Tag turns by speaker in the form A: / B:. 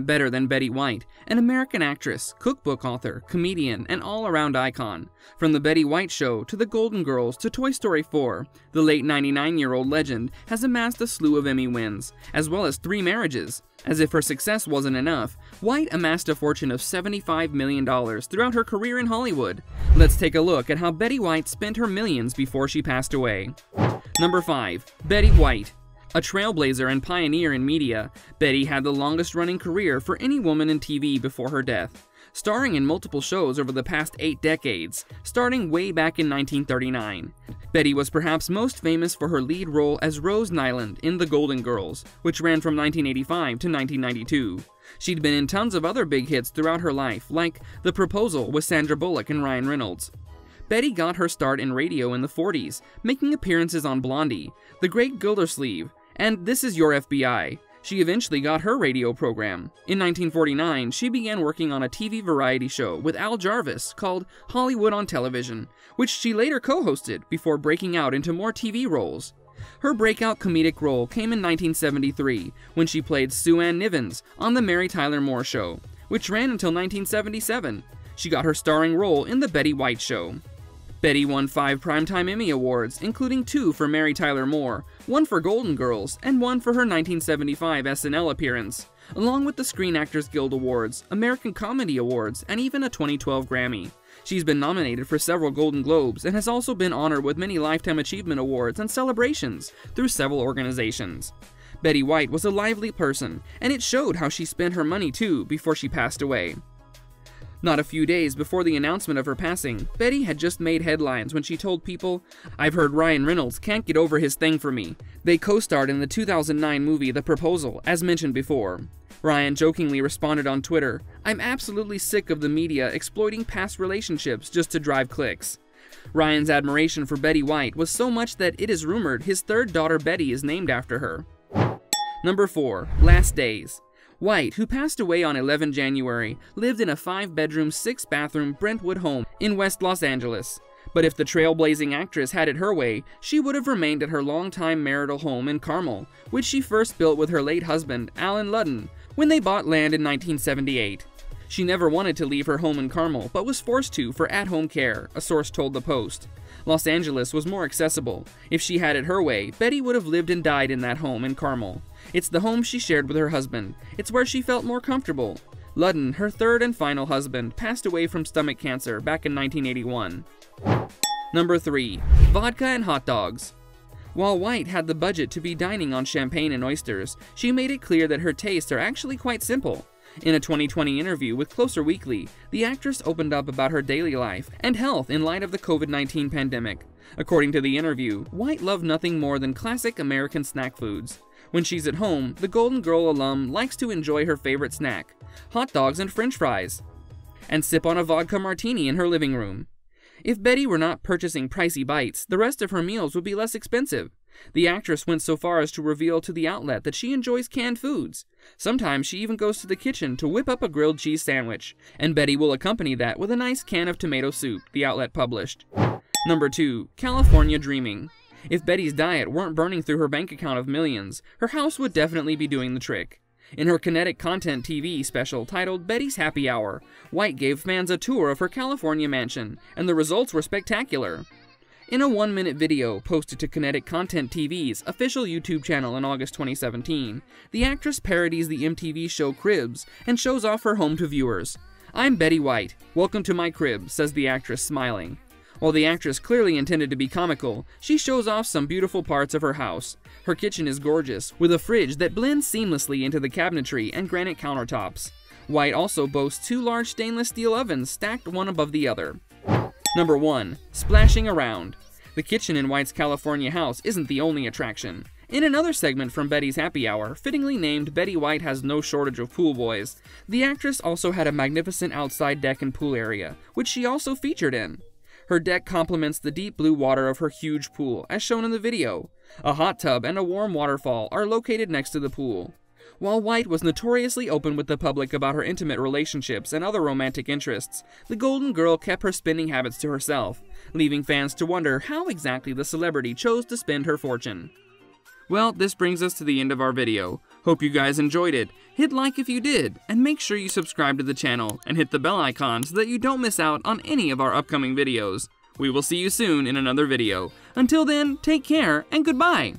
A: better than Betty White, an American actress, cookbook author, comedian, and all around icon. From The Betty White Show to The Golden Girls to Toy Story 4, the late 99 year old legend has amassed a slew of Emmy wins, as well as three marriages. As if her success wasn't enough, White amassed a fortune of $75 million throughout her career in Hollywood. Let's take a look at how Betty White spent her millions before she passed away. Number 5. Betty White a trailblazer and pioneer in media, Betty had the longest running career for any woman in TV before her death, starring in multiple shows over the past eight decades, starting way back in 1939. Betty was perhaps most famous for her lead role as Rose Nylund in The Golden Girls, which ran from 1985 to 1992. She'd been in tons of other big hits throughout her life, like The Proposal with Sandra Bullock and Ryan Reynolds. Betty got her start in radio in the 40s, making appearances on Blondie, The Great Gildersleeve, and This Is Your FBI. She eventually got her radio program. In 1949, she began working on a TV variety show with Al Jarvis called Hollywood on Television, which she later co hosted before breaking out into more TV roles. Her breakout comedic role came in 1973 when she played Sue Ann Nivens on The Mary Tyler Moore Show, which ran until 1977. She got her starring role in The Betty White Show. Betty won five Primetime Emmy Awards, including two for Mary Tyler Moore, one for Golden Girls, and one for her 1975 SNL appearance, along with the Screen Actors Guild Awards, American Comedy Awards, and even a 2012 Grammy. She's been nominated for several Golden Globes and has also been honored with many Lifetime Achievement Awards and celebrations through several organizations. Betty White was a lively person, and it showed how she spent her money too before she passed away. Not a few days before the announcement of her passing, Betty had just made headlines when she told people, I've heard Ryan Reynolds can't get over his thing for me. They co starred in the 2009 movie The Proposal, as mentioned before. Ryan jokingly responded on Twitter, I'm absolutely sick of the media exploiting past relationships just to drive clicks. Ryan's admiration for Betty White was so much that it is rumored his third daughter Betty is named after her. Number 4. Last Days White, who passed away on 11 January, lived in a five bedroom, six bathroom Brentwood home in West Los Angeles. But if the trailblazing actress had it her way, she would have remained at her longtime marital home in Carmel, which she first built with her late husband, Allen Ludden, when they bought land in 1978. She never wanted to leave her home in Carmel, but was forced to for at home care, a source told the Post. Los Angeles was more accessible. If she had it her way, Betty would have lived and died in that home in Carmel. It's the home she shared with her husband. It's where she felt more comfortable. Ludden, her third and final husband, passed away from stomach cancer back in 1981. Number 3. Vodka and Hot Dogs While White had the budget to be dining on champagne and oysters, she made it clear that her tastes are actually quite simple. In a 2020 interview with Closer Weekly, the actress opened up about her daily life and health in light of the COVID 19 pandemic. According to the interview, White loved nothing more than classic American snack foods. When she's at home, the Golden Girl alum likes to enjoy her favorite snack hot dogs and french fries, and sip on a vodka martini in her living room. If Betty were not purchasing pricey bites, the rest of her meals would be less expensive. The actress went so far as to reveal to the outlet that she enjoys canned foods. Sometimes she even goes to the kitchen to whip up a grilled cheese sandwich, and Betty will accompany that with a nice can of tomato soup, the outlet published. Number 2. California Dreaming if Betty's diet weren't burning through her bank account of millions, her house would definitely be doing the trick. In her Kinetic Content TV special titled Betty's Happy Hour, White gave fans a tour of her California mansion, and the results were spectacular. In a one minute video posted to Kinetic Content TV's official YouTube channel in August 2017, the actress parodies the MTV show Cribs and shows off her home to viewers. I'm Betty White. Welcome to my crib, says the actress, smiling. While the actress clearly intended to be comical, she shows off some beautiful parts of her house. Her kitchen is gorgeous, with a fridge that blends seamlessly into the cabinetry and granite countertops. White also boasts two large stainless steel ovens stacked one above the other. Number 1. Splashing Around The kitchen in White's California house isn't the only attraction. In another segment from Betty's Happy Hour, fittingly named Betty White Has No Shortage of Pool Boys, the actress also had a magnificent outside deck and pool area, which she also featured in. Her deck complements the deep blue water of her huge pool, as shown in the video. A hot tub and a warm waterfall are located next to the pool. While White was notoriously open with the public about her intimate relationships and other romantic interests, the Golden Girl kept her spending habits to herself, leaving fans to wonder how exactly the celebrity chose to spend her fortune. Well, this brings us to the end of our video. Hope you guys enjoyed it. Hit like if you did, and make sure you subscribe to the channel and hit the bell icon so that you don't miss out on any of our upcoming videos. We will see you soon in another video. Until then, take care and goodbye!